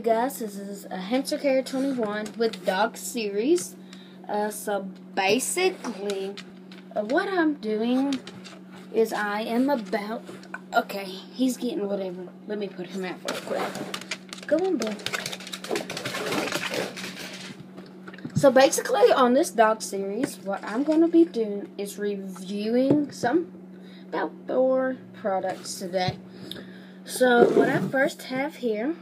you guys. This is a Hamster Care 21 with Dog Series. Uh, so basically, uh, what I'm doing is I am about. Okay, he's getting whatever. Let me put him out real quick. Go on, Bill. So basically, on this dog series, what I'm going to be doing is reviewing some about four products today. So what I first have here,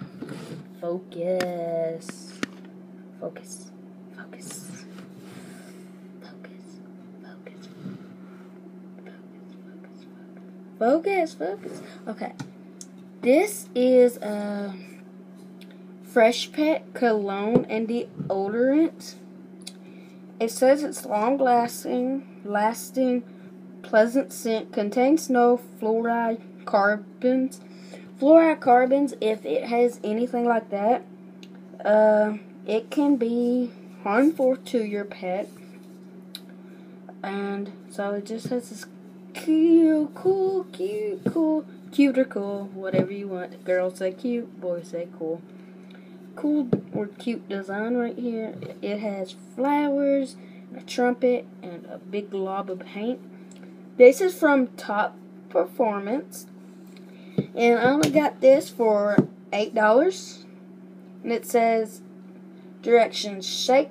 focus, focus, focus, focus, focus, focus, focus. Okay, this is a Fresh Pet cologne and deodorant. It says it's long lasting, lasting, pleasant scent, contains no fluoride carbons fluorocarbons, if it has anything like that, uh, it can be harmful to your pet. And so it just has this cute, cool, cute, cool, cute or cool, whatever you want. Girls say cute, boys say cool. Cool or cute design right here. It has flowers, a trumpet, and a big glob of paint. This is from Top Performance. And I only got this for $8. And it says directions shake,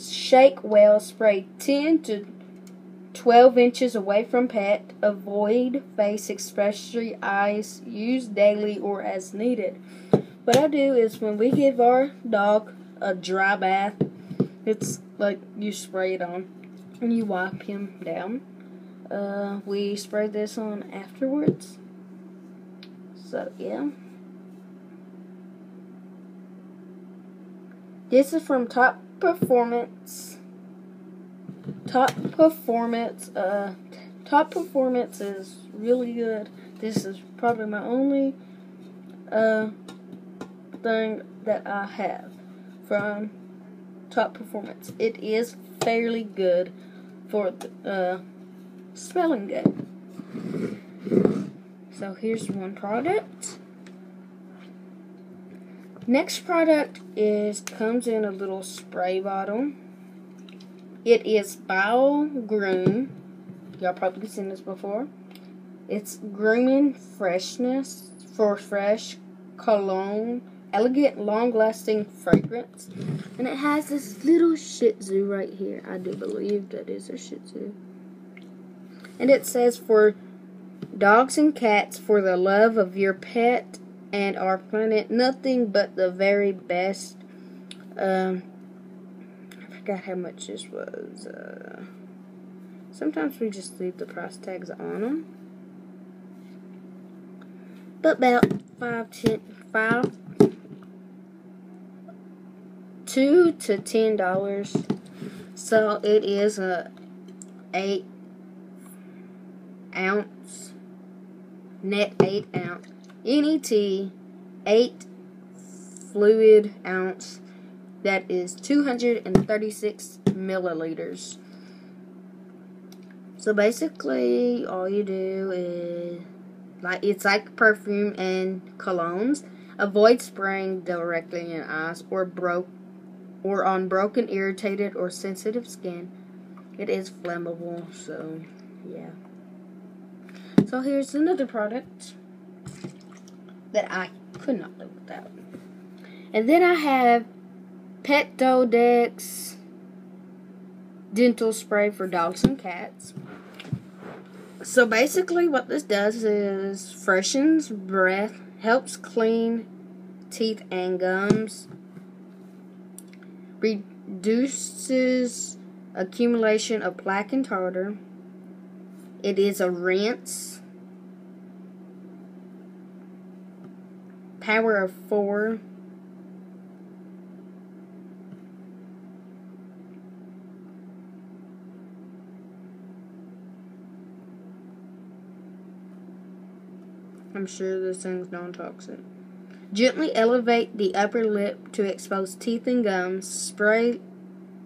shake well, spray 10 to 12 inches away from pet, avoid face, especially eyes, use daily or as needed. What I do is when we give our dog a dry bath, it's like you spray it on and you wipe him down. Uh, we spray this on afterwards so, yeah. This is from Top Performance. Top Performance. Uh, Top Performance is really good. This is probably my only uh, thing that I have from Top Performance. It is fairly good for the uh, smelling good. So here's one product. Next product is comes in a little spray bottle. It is Bio Groom. Y'all probably seen this before. It's grooming freshness for fresh cologne, elegant, long-lasting fragrance, and it has this little Shih Tzu right here. I do believe that is a Shih Tzu, and it says for Dogs and cats for the love of your pet and our planet. Nothing but the very best. Um, I forgot how much this was. Uh, sometimes we just leave the price tags on them. But about five, ten, five, two to ten dollars. So it is a eight ounce net 8 ounce, NET 8 fluid ounce, that is 236 milliliters. So basically, all you do is like it's like perfume and colognes. Avoid spraying directly in eyes or broke or on broken, irritated, or sensitive skin. It is flammable, so yeah. So here's another product that I could not live without. And then I have Petrodex dental spray for dogs and cats. So basically what this does is freshens breath, helps clean teeth and gums, reduces accumulation of plaque and tartar. It is a rinse power of four. I'm sure this thing's non-toxic. Gently elevate the upper lip to expose teeth and gums. Spray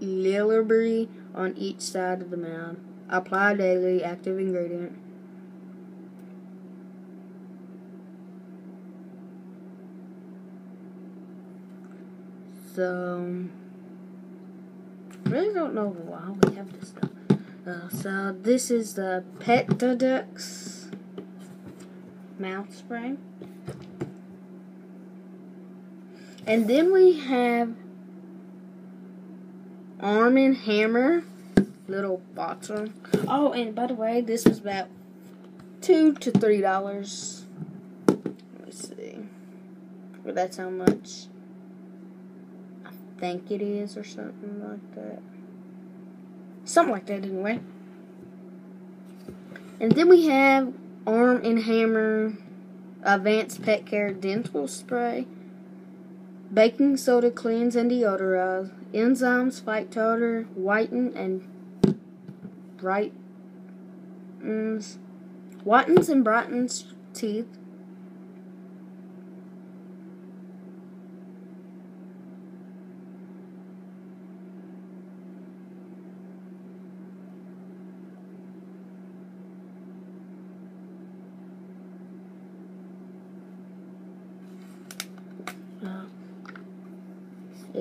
Lilberry on each side of the mouth. Apply daily. Active ingredient. So, really don't know why we have this stuff. Uh, so this is the Petrodex mouth spray. And then we have Arm and Hammer little bottle. Oh, and by the way, this was about two to three dollars. Let me see. Well, that's how much think it is, or something like that. Something like that, anyway. And then we have Arm and Hammer Advanced Pet Care Dental Spray. Baking soda cleans and deodorize. Enzymes fight tartar, whiten, and brightens, whitens and brightens teeth.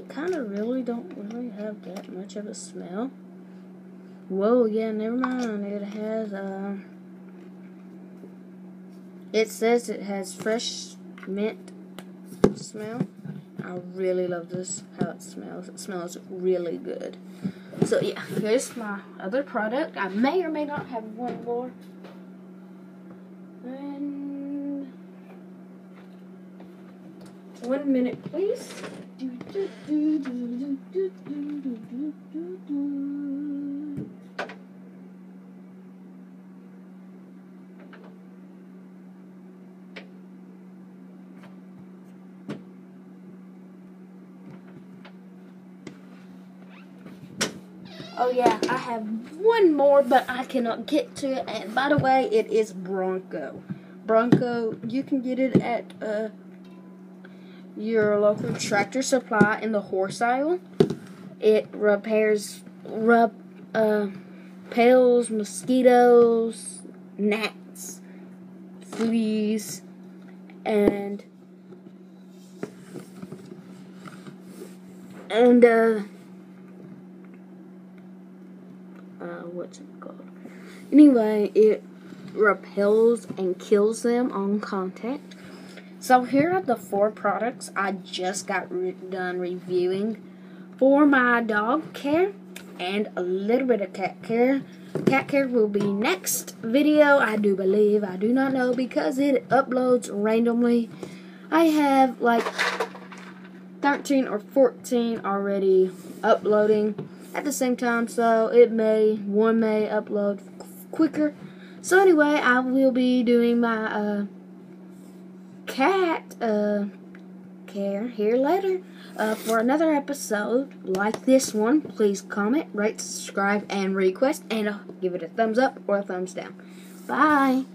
Kind of really don't really have that much of a smell. Whoa, yeah, never mind. It has, uh, it says it has fresh mint smell. I really love this, how it smells. It smells really good. So, yeah, here's my other product. I may or may not have one more. And one minute, please. Oh yeah, I have one more, but I cannot get to it. And by the way, it is Bronco. Bronco, you can get it at uh, your local tractor supply in the horse aisle. It repairs rub uh, pails, mosquitoes, gnats, fleas, and and uh uh, what's it called? Anyway, it repels and kills them on contact. So here are the four products I just got re done reviewing for my dog care and a little bit of cat care. Cat care will be next video, I do believe. I do not know because it uploads randomly. I have like 13 or 14 already uploading at the same time, so it may one may upload quicker. So anyway, I will be doing my uh, cat uh, care here later. Uh, for another episode like this one, please comment, rate, subscribe, and request, and uh, give it a thumbs up or a thumbs down. Bye.